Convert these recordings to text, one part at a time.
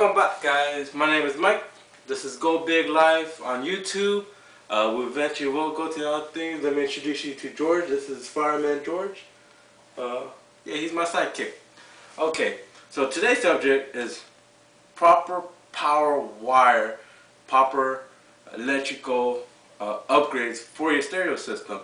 Welcome back guys, my name is Mike. This is Go Big Live on YouTube. Uh, we eventually will go to other things. Let me introduce you to George. This is Fireman George. Uh, yeah, he's my sidekick. Okay, so today's subject is proper power wire, proper electrical uh, upgrades for your stereo system.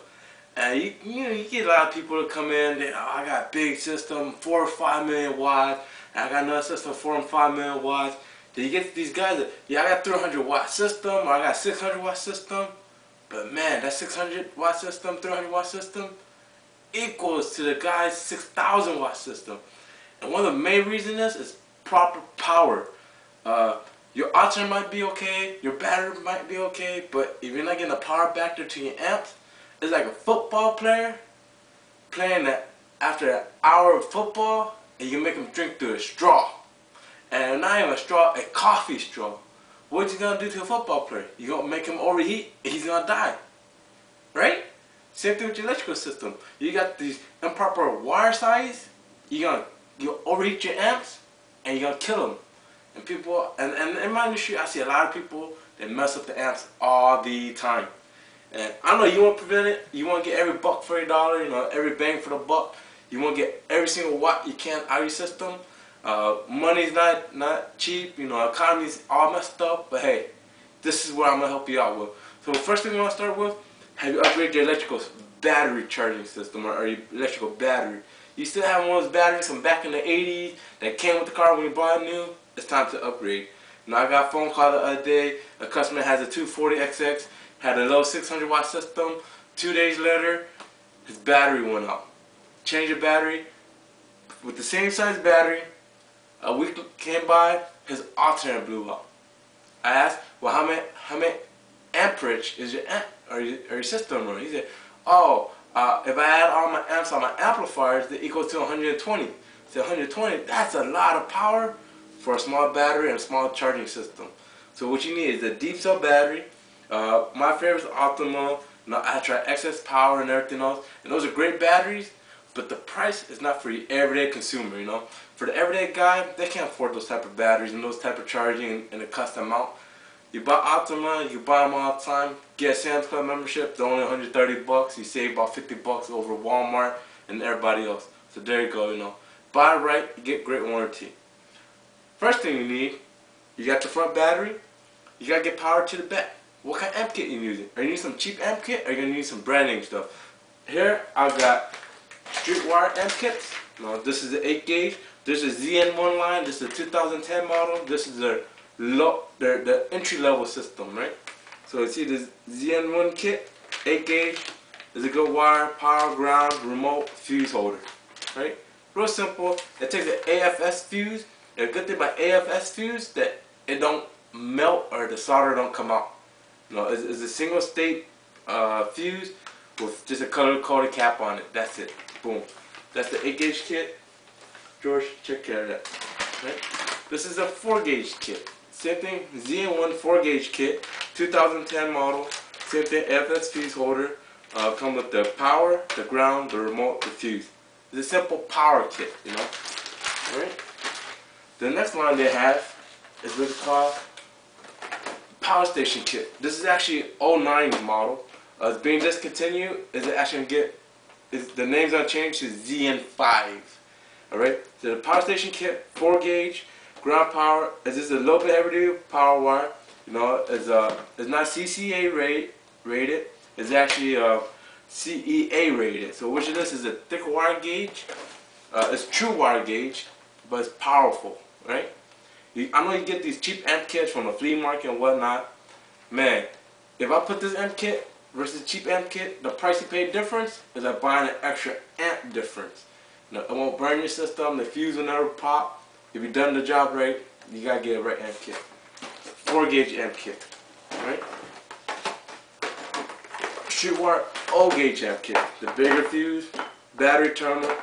And you, you know, you get a lot of people to come in, they, oh, I got a big system, four or five million watts, I got another system, four and five million watts. Then you get these guys yeah, I got 300 watt system, or I got 600 watt system. But man, that 600 watt system, 300 watt system, equals to the guy's 6,000 watt system. And one of the main reasons is proper power. Uh, your alternate might be okay, your battery might be okay, but if you're not getting a power factor to your amps, it's like a football player playing that after an hour of football, and you make him drink through a straw. And not even a straw, a coffee straw. What you gonna do to a football player? You gonna make him overheat, and he's gonna die. Right? Same thing with your electrical system. You got these improper wire size, you're gonna you overheat your amps, and you're gonna kill them. And people, and, and in my industry, I see a lot of people that mess up the amps all the time. And I know you want to prevent it. You want to get every buck for your dollar, you know, every bang for the buck. You want to get every single watt you can out of your system. Uh, money's not not cheap, you know, economy's all messed up. But hey, this is what I'm gonna help you out with. So first thing we want to start with, have you upgraded your electrical battery charging system or, or your electrical battery? You still have one of those batteries from back in the 80s that came with the car when you bought it new? It's time to upgrade. Now I got a phone call the other day. A customer has a 240SX had a low 600 watt system. Two days later, his battery went out. Changed the battery. With the same size battery, a week came by, his alternator blew up. I asked, well, how many, how many amperage is your amp, or your, or your system running? He said, oh, uh, if I add all my amps on my amplifiers, they equal to 120. I said, 120, that's a lot of power for a small battery and a small charging system. So what you need is a deep cell battery, uh, my favorite is Optima. I try XS Power and everything else. And those are great batteries, but the price is not for the everyday consumer, you know. For the everyday guy, they can't afford those type of batteries and those type of charging and, a custom mount. You buy Optima, you buy them all the time. Get a Sam's Club membership, they're only 130 bucks. You save about 50 bucks over Walmart and everybody else. So there you go, you know. Buy right, you get great warranty. First thing you need, you got the front battery, you gotta get power to the back. What kind of amp kit you using? Are you need some cheap amp kit or are you gonna need some brand name stuff? Here I've got street wire amp kits. Now this is the 8 gauge. This is the ZN1 line. This is the 2010 model. This is their low, their the entry level system, right? So you see this ZN1 kit, 8 gauge. Is a good wire, power, ground, remote, fuse holder, right? Real simple. It takes an AFS fuse. The good thing about AFS fuse that it don't melt or the solder don't come out. No, it's, it's a single state uh, fuse with just a color coded cap on it. That's it. Boom. That's the 8 gauge kit. George, check care of that. Right? This is a 4 gauge kit. Same thing, ZN1 4 gauge kit, 2010 model. Same thing, FS fuse holder. Uh, come with the power, the ground, the remote, the fuse. It's a simple power kit, you know. Alright? The next line they have is what's called power station kit. This is actually 09 model. Uh, it's being discontinued. Is it actually gonna get? The name's gonna change to ZN5? All right. So the power station kit, four gauge, ground power. Is this a low bit heavy duty power wire? You know, it's uh, it's not CCA rate rated. It's actually uh, CEA rated. So which of this is a thick wire gauge? Uh, it's true wire gauge, but it's powerful, right? I know you get these cheap amp kits from the flea market and whatnot. Man, if I put this amp kit versus cheap amp kit, the price you pay difference is like buying an extra amp difference. Know, it won't burn your system, the fuse will never pop. If you've done the job right, you gotta get a right amp kit. 4 gauge amp kit, right? Streetwire O gauge amp kit. The bigger fuse, battery terminal,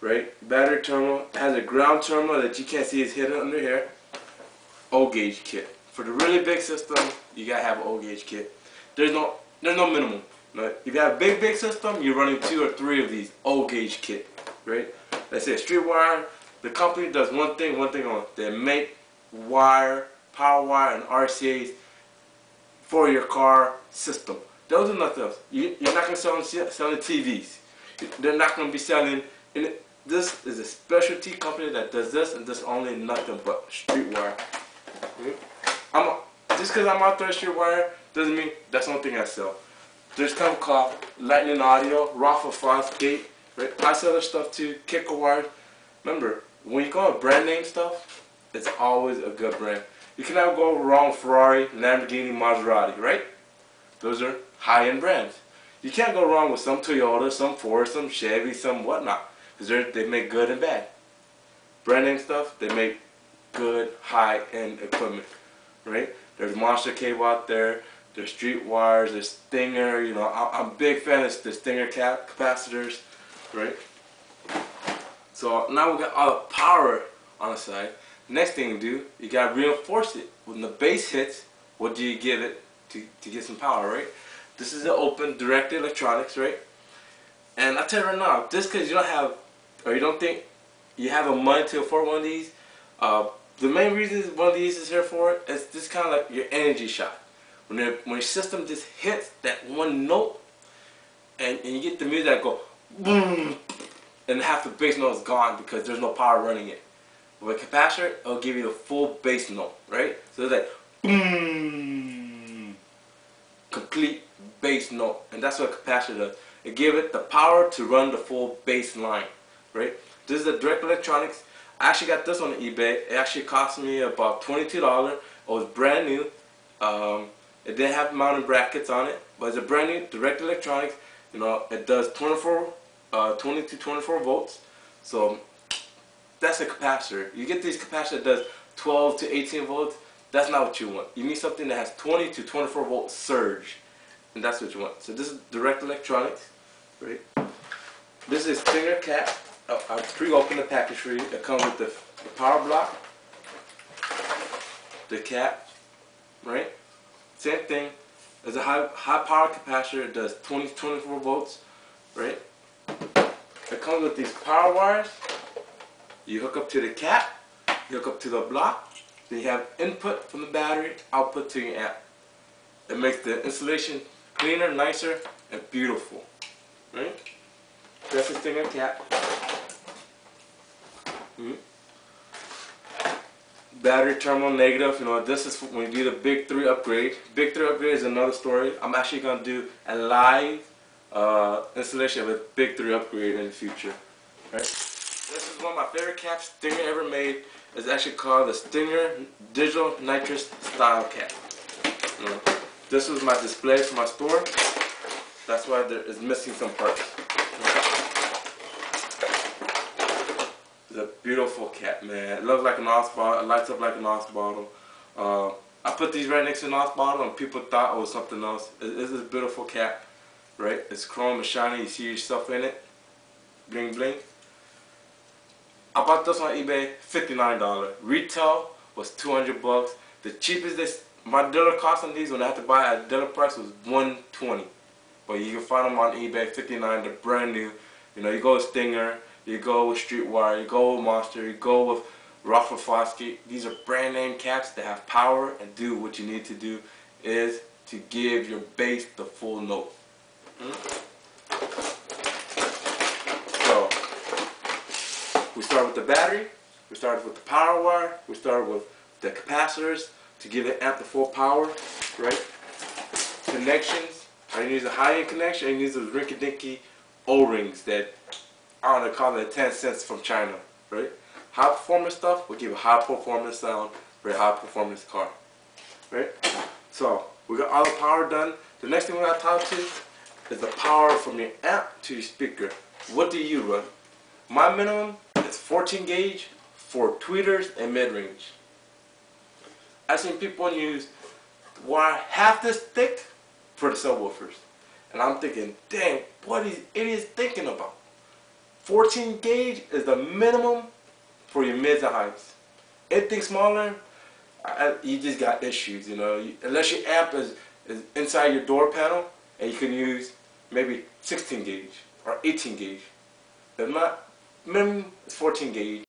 right? Battery terminal has a ground terminal that you can't see is hidden under here. O gauge kit. For the really big system, you gotta have an O gauge kit. There's no there's no minimum. Right? If you have a big big system, you're running two or three of these old gauge kit. Right? Let's say Streetwire, the company does one thing, one thing only. They make wire, power wire, and RCA's for your car system. Those are nothing else. You, you're not going to sell selling TVs. They're not going to be selling. this is a specialty company that does this and does only nothing but street wire. I'm a, just because I'm out there street wire doesn't mean that's the only thing I sell. There's something called Lightning Audio, Rockford Fosgate. Right? I sell this stuff too. Kicker wire. Remember, when you go with brand name stuff, it's always a good brand. You can never go wrong with Ferrari, Lamborghini, Maserati, right? Those are high-end brands. You can't go wrong with some Toyota, some Ford, some Chevy, some whatnot. Because they make good and bad. Brand name stuff, they make good high-end equipment, right? There's Monster Cable out there. There's Street Wires. There's Stinger. You know, I'm a big fan of the Stinger cap capacitors, right? So now we got all the power on the side. Next thing you do, you gotta reinforce it. When the bass hits, what do you give it to, to get some power, right? This is the open direct electronics, right? And I tell you right now, just because you don't have, or you don't think you have a money to afford one of these, uh, the main reason one of these is here for it is just kind of like your energy shot. When, when your system just hits that one note, and, and you get the music that go boom, and half the bass note is gone because there's no power running it. With a capacitor, it'll give you the full bass note, right? So it's like boom, complete bass note, and that's what a capacitor does. It gives it the power to run the full bass line, right? This is a direct electronics. I actually got this on eBay. It actually cost me about $22. It was brand new. Um, it didn't have mounting brackets on it, but it's a brand new direct electronics. You know, it does 24 uh, 20 to 24 volts. So that's a capacitor. You get these capacitors that does 12 to 18 volts. That's not what you want. You need something that has 20 to 24 volt surge. And that's what you want. So this is direct electronics. Right? This is Stinger cap. Oh, I'll pre-open the package for you. It comes with the, the power block, the cap, right? Same thing. It's a high, high power capacitor. It does 20 24 volts, right? It comes with these power wires. You hook up to the cap, you hook up to the block, then you have input from the battery, output to your amp. It makes the installation cleaner, nicer, and beautiful. Right? That's the Stinger cap. Mm -hmm. Battery terminal negative, you know, this is when you do the big three upgrade. Big three upgrade is another story. I'm actually going to do a live uh, installation of a big 3 upgrade in the future. Right? This is one of my favorite caps Stinger ever made. It's actually called the Stinger Digital Nitrous Style Cap. You know, this was my display for my store. That's why there is missing some parts. It's a beautiful cap, man. It looks like an NOS bottle. It lights up like an NOS bottle. Uh, I put these right next to an NOS bottle and people thought it was something else. It is a beautiful cap right? It's chrome and shiny. You see yourself in it. Bling bling. I bought this on eBay, $59. Retail was 200 bucks. The cheapest this my dealer cost on these when I had to buy at dealer price was 120. But you can find them on eBay, 59. They're brand new. You know, you go with Stinger, you go with Streetwire, you go with Monster, you go with Rockford Fosgate. These are brand name caps that have power and do what you need to do is to give your bass the full note. So, we start with the battery, we started with the power wire, we started with the capacitors to give the amp the full power, right? Connections, I use a high-end connection, I use those rinky-dinky O-rings that, I don't know, call it 10 cents from China, right? High performance stuff will give a high performance sound for a high performance car, right? So, we got all the power done. The next thing we got to talk to is the power from your amp to your speaker. What do you run? My minimum is 14 gauge for tweeters and mid-range. I've seen people use wire half this thick for the subwoofers. And I'm thinking, dang, what these idiots thinking about? 14 gauge is the minimum for your mids and highs. Anything smaller, I, you just got issues, you know. You, unless your amp is, is inside your door panel, and you can use maybe 16 gauge or 18 gauge. But my minimum is 14 gauge.